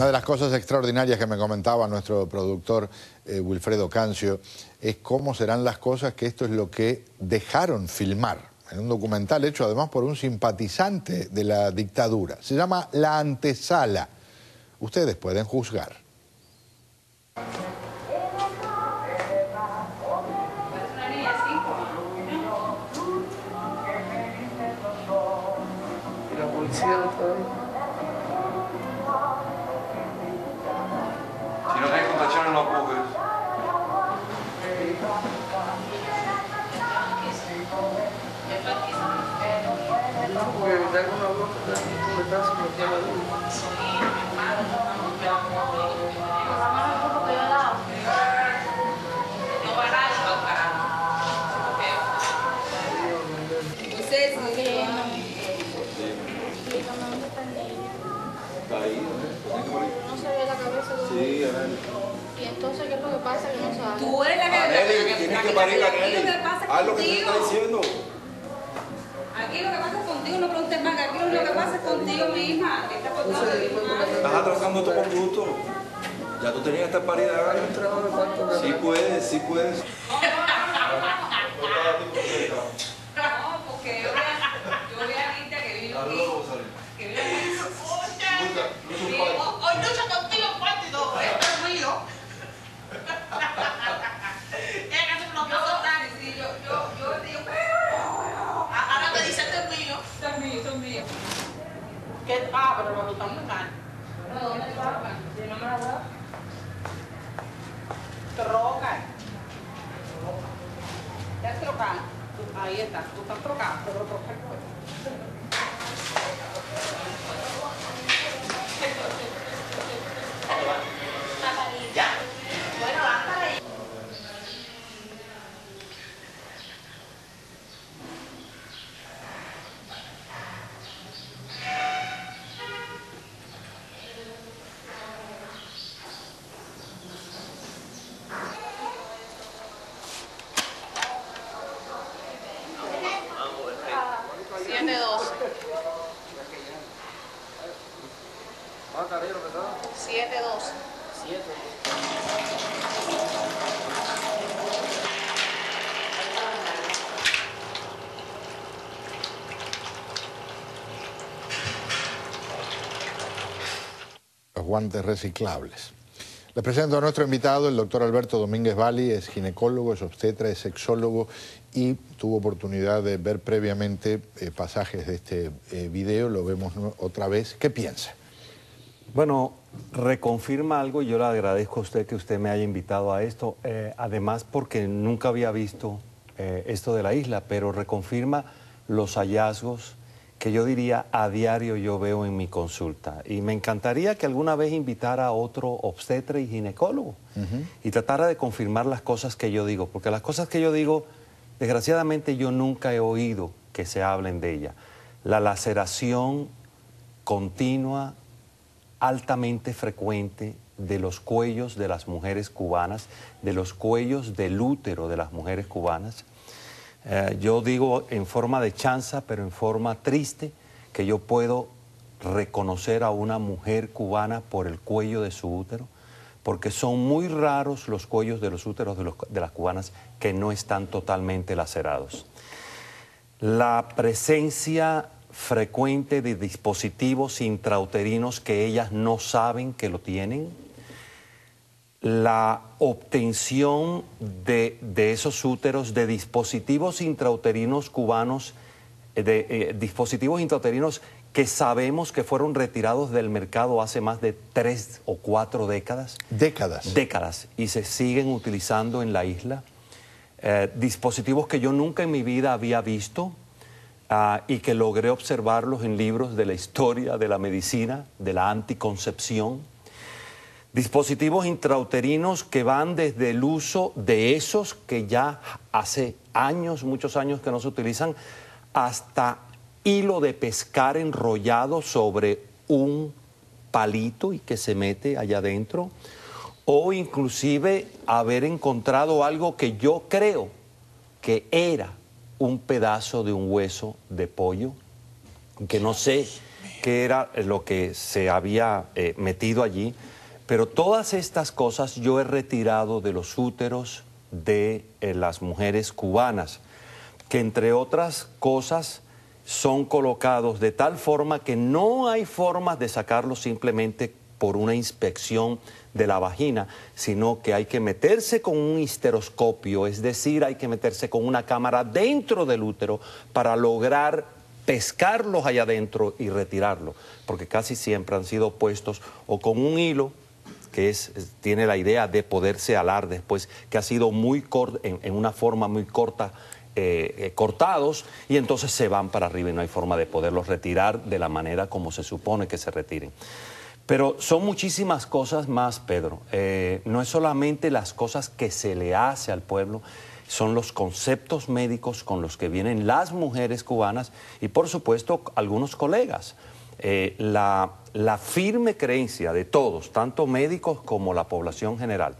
Una de las cosas extraordinarias que me comentaba nuestro productor eh, Wilfredo Cancio es cómo serán las cosas que esto es lo que dejaron filmar en un documental hecho además por un simpatizante de la dictadura. Se llama La Antesala. Ustedes pueden juzgar. Que parir, Aneli. Haz lo que te está diciendo. Aquí lo que pasa es contigo, no preguntes más. Aquí lo que pasa es contigo, mi hija. Que está por todo Estás atrasando tu con gusto. Ya tú tenías esta parida. Sí puedes, sí puedes. No, porque yo vi a Anita que vino aquí. Que vino aquí. Hoy lucha contigo partido, esto es mío. Es que tú no Yo, puedo dar. sí, yo, yo, yo digo, Ahora te dice esto es mío. esto es mío, esto es mío. Pero estamos muy mal. No, ¿dónde no me. Troca. Ya trocan. Ahí está. Tú estás trocado, pero troca el cuerpo. Ah, Más carero, ¿verdad? 7, 12. 7. Los guantes reciclables. Les presento a nuestro invitado, el doctor Alberto Domínguez Vali, es ginecólogo, es obstetra, es sexólogo y tuvo oportunidad de ver previamente eh, pasajes de este eh, video, lo vemos otra vez. ¿Qué piensa? Bueno, reconfirma algo y yo le agradezco a usted que usted me haya invitado a esto, eh, además porque nunca había visto eh, esto de la isla, pero reconfirma los hallazgos que yo diría a diario yo veo en mi consulta. Y me encantaría que alguna vez invitara a otro obstetra y ginecólogo y tratara de confirmar las cosas que yo digo, porque las cosas que yo digo, desgraciadamente yo nunca he oído que se hablen de ella. La laceración continua, altamente frecuente de los cuellos de las mujeres cubanas, de los cuellos del útero de las mujeres cubanas. Eh, yo digo en forma de chanza, pero en forma triste, que yo puedo reconocer a una mujer cubana por el cuello de su útero, porque son muy raros los cuellos de los úteros de, de las cubanas que no están totalmente lacerados. La presencia frecuente de dispositivos intrauterinos que ellas no saben que lo tienen, la obtención de, de esos úteros de dispositivos intrauterinos cubanos, eh, de eh, dispositivos intrauterinos que sabemos que fueron retirados del mercado hace más de tres o cuatro décadas Décadas. décadas y se siguen utilizando en la isla. Eh, dispositivos que yo nunca en mi vida había visto ah, y que logré observarlos en libros de la historia de la medicina, de la anticoncepción. Dispositivos intrauterinos que van desde el uso de esos que ya hace años, muchos años que no se utilizan, hasta hilo de pescar enrollado sobre un palito y que se mete allá adentro, o inclusive haber encontrado algo que yo creo que era un pedazo de un hueso de pollo, que no sé qué era lo que se había eh, metido allí, pero todas estas cosas yo he retirado de los úteros de eh, las mujeres cubanas, que entre otras cosas son colocados de tal forma que no hay forma de sacarlos simplemente por una inspección de la vagina, sino que hay que meterse con un histeroscopio, es decir, hay que meterse con una cámara dentro del útero para lograr pescarlos allá adentro y retirarlos, porque casi siempre han sido puestos o con un hilo que es, tiene la idea de poderse alar después, que ha sido muy en, una forma muy corta eh, eh, cortados y entonces se van para arriba y no hay forma de poderlos retirar de la manera como se supone que se retiren. Pero son muchísimas cosas más, Pedro. Eh, no es solamente las cosas que se le hace al pueblo, son los conceptos médicos con los que vienen las mujeres cubanas y por supuesto algunos colegas. la, la firme creencia de todos, tanto médicos como la población general,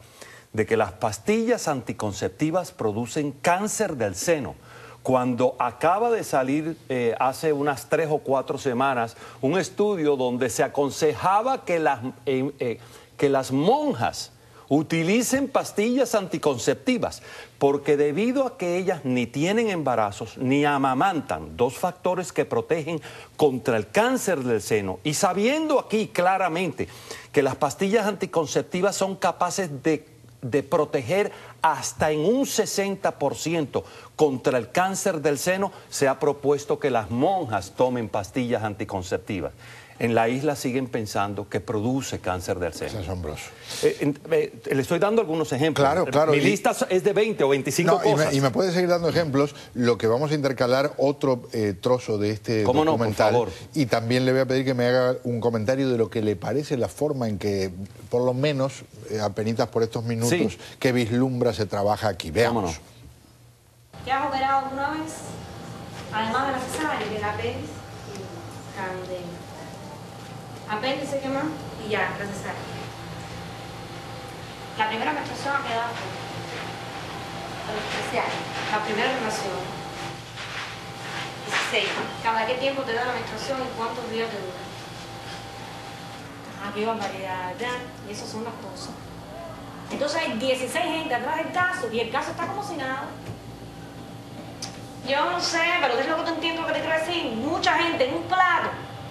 de que las pastillas anticonceptivas producen cáncer del seno. Cuando acaba de salir eh, hace unas tres o cuatro semanas un estudio donde se aconsejaba que las, eh, eh, que las monjas utilicen pastillas anticonceptivas, porque debido a que ellas ni tienen embarazos ni amamantan, dos factores que protegen contra el cáncer del seno, y sabiendo aquí claramente que las pastillas anticonceptivas son capaces de de proteger hasta en un 60% contra el cáncer del seno, se ha propuesto que las monjas tomen pastillas anticonceptivas en la isla siguen pensando que produce cáncer del seno. Es asombroso. Eh, eh, le estoy dando algunos ejemplos. Claro, claro. Mi lista es de 20 o 25 cosas. Y me, puede seguir dando ejemplos. Lo que vamos a intercalar otro eh, trozo de este ¿Cómo documental. No, por favor. Y también le voy a pedir que me haga un comentario de lo que le parece la forma en que, por lo menos, apenas por estos minutos, que vislumbra se trabaja aquí. Veamos. ¿Te has operado alguna vez? Además de la cesárea, de la pez y candela apéndice que más y ya, la cesárea. La primera menstruación ha quedado especial. La primera menstruación. 16. ¿Cada qué tiempo te da la menstruación y cuántos días te dura? Ah, qué barbaridad, ¿verdad? Y esas son las cosas. Entonces hay 16 gente atrás del caso y el caso está como si nada. Yo no sé, pero es lo que te entiendo que te quiero decir. Mucha gente en un plato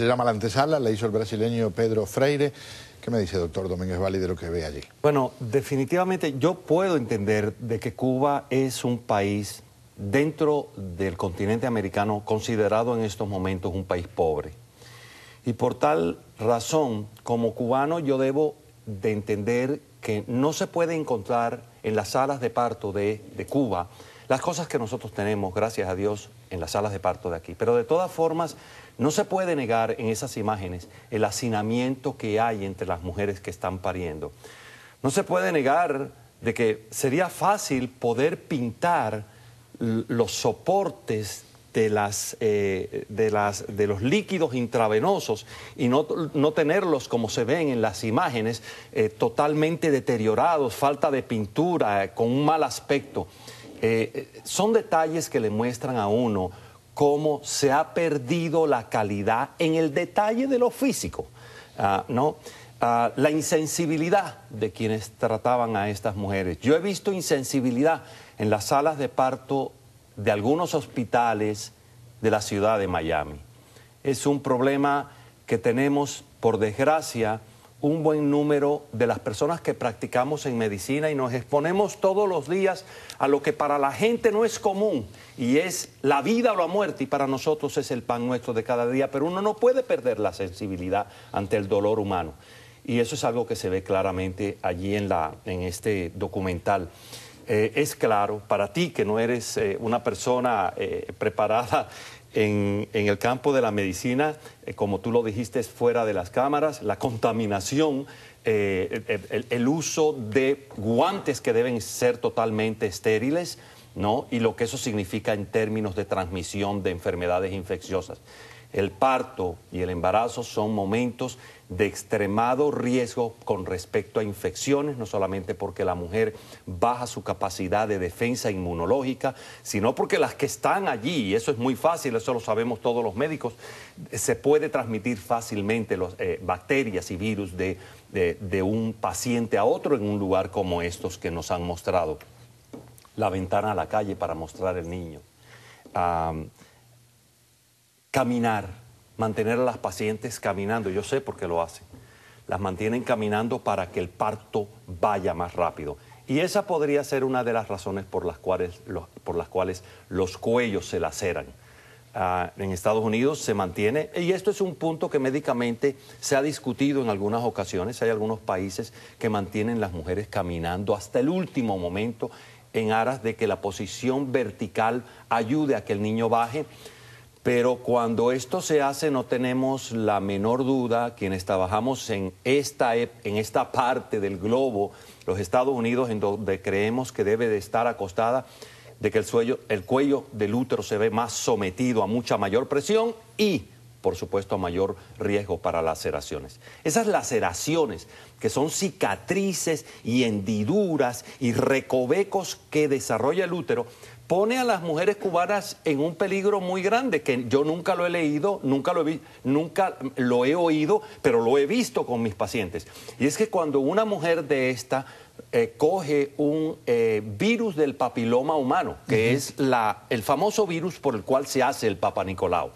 Se llama La Antesala, la hizo el brasileño Pedro Freire. ¿Qué me dice, doctor Domínguez Vali, de lo que ve allí? Bueno, definitivamente yo puedo entender de que Cuba es un país dentro del continente americano considerado en estos momentos un país pobre. Y por tal razón, como cubano, yo debo de entender que no se puede encontrar en las salas de parto de, de, Cuba las cosas que nosotros tenemos, gracias a Dios, en las salas de parto de aquí. Pero de todas formas, no se puede negar en esas imágenes el hacinamiento que hay entre las mujeres que están pariendo. No se puede negar de que sería fácil poder pintar los soportes eh, de, las, de los líquidos intravenosos y no, no, tenerlos como se ven en las imágenes, eh, totalmente deteriorados, falta de pintura, con un mal aspecto. Son detalles que le muestran a uno cómo se ha perdido la calidad en el detalle de lo físico, ah, ¿no? Ah, la insensibilidad de quienes trataban a estas mujeres. Yo he visto insensibilidad en las salas de parto de algunos hospitales de la ciudad de Miami. Es un problema que tenemos, por desgracia, un buen número de las personas que practicamos en medicina y nos exponemos todos los días a lo que para la gente no es común y es la vida o la muerte y para nosotros es el pan nuestro de cada día, pero uno no puede perder la sensibilidad ante el dolor humano. Y eso es algo que se ve claramente allí en, la, en este documental. Eh, es claro, para ti que no eres eh, una persona eh, preparada en, el campo de la medicina, eh, como tú lo dijiste, fuera de las cámaras, la contaminación, eh, el, uso de guantes que deben ser totalmente estériles, ¿no? Y lo que eso significa en términos de transmisión de enfermedades infecciosas. El parto y el embarazo son momentos de extremado riesgo con respecto a infecciones, no solamente porque la mujer baja su capacidad de defensa inmunológica, sino porque las que están allí, y eso es muy fácil, eso lo sabemos todos los médicos, se puede transmitir fácilmente los, eh, bacterias y virus de, un paciente a otro en un lugar como estos que nos han mostrado. La ventana a la calle para mostrar el niño. Caminar mantener a las pacientes caminando, yo sé por qué lo hacen, las mantienen caminando para que el parto vaya más rápido. Y esa podría ser una de las razones por las cuales los, por las cuales los cuellos se laceran. Ah, en Estados Unidos se mantiene, y esto es un punto que médicamente se ha discutido en algunas ocasiones, hay algunos países que mantienen las mujeres caminando hasta el último momento en aras de que la posición vertical ayude a que el niño baje. Pero cuando esto se hace no tenemos la menor duda, quienes trabajamos en esta, en esta parte del globo, los Estados Unidos, en donde creemos que debe de estar acostada, de que el, el cuello del útero se ve más sometido a mucha mayor presión y, por supuesto, a mayor riesgo para laceraciones. Esas laceraciones, que son cicatrices y hendiduras y recovecos que desarrolla el útero, pone a las mujeres cubanas en un peligro muy grande, que yo nunca lo he leído, nunca lo he, nunca lo he oído, pero lo he visto con mis pacientes. Y es que cuando una mujer de esta eh, coge un eh, virus del papiloma humano, que es la, el famoso virus por el cual se hace el Papa Nicolau,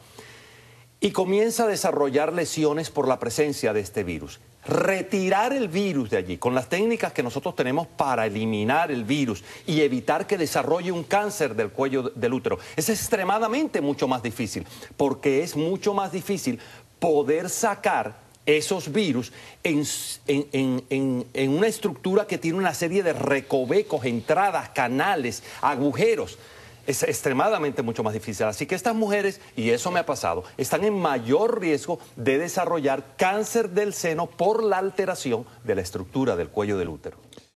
y comienza a desarrollar lesiones por la presencia de este virus retirar el virus de allí con las técnicas que nosotros tenemos para eliminar el virus y evitar que desarrolle un cáncer del cuello del útero. Es extremadamente mucho más difícil, porque es mucho más difícil poder sacar esos virus en, en, una estructura que tiene una serie de recovecos, entradas, canales, agujeros es extremadamente mucho más difícil. Así que estas mujeres, y eso me ha pasado, están en mayor riesgo de desarrollar cáncer del seno por la alteración de la estructura del cuello del útero.